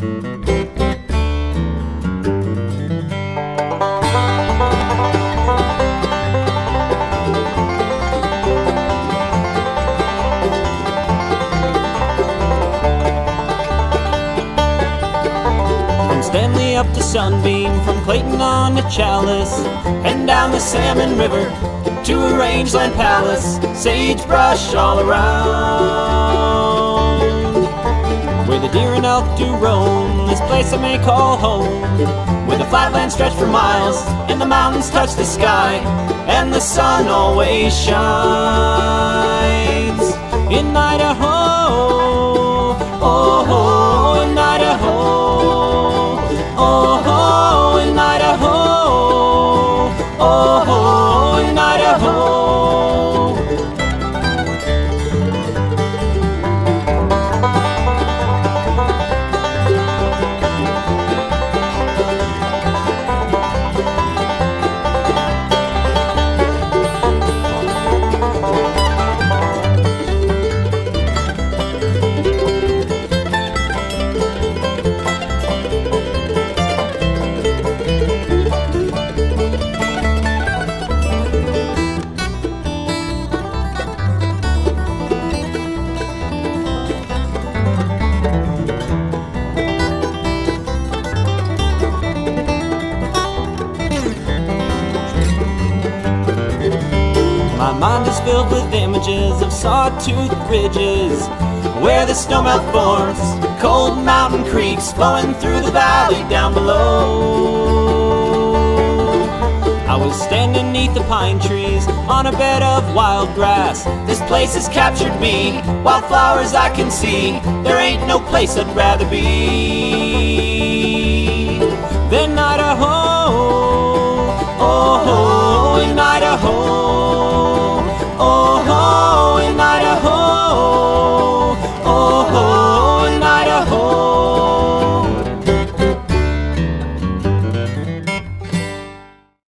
From Stanley up to Sunbeam, from Clayton on to Challis, and down the Salmon River to a rangeland palace, sagebrush all around. Do roam, this place I may call home. Where the flatlands stretch for miles, and the mountains touch the sky, and the sun always shines. My mind is filled with images of sawtooth ridges where the snowmelt forms, cold mountain creeks flowing through the valley down below. I was standing neath the pine trees on a bed of wild grass. This place has captured me, wildflowers I can see. There ain't no place I'd rather be.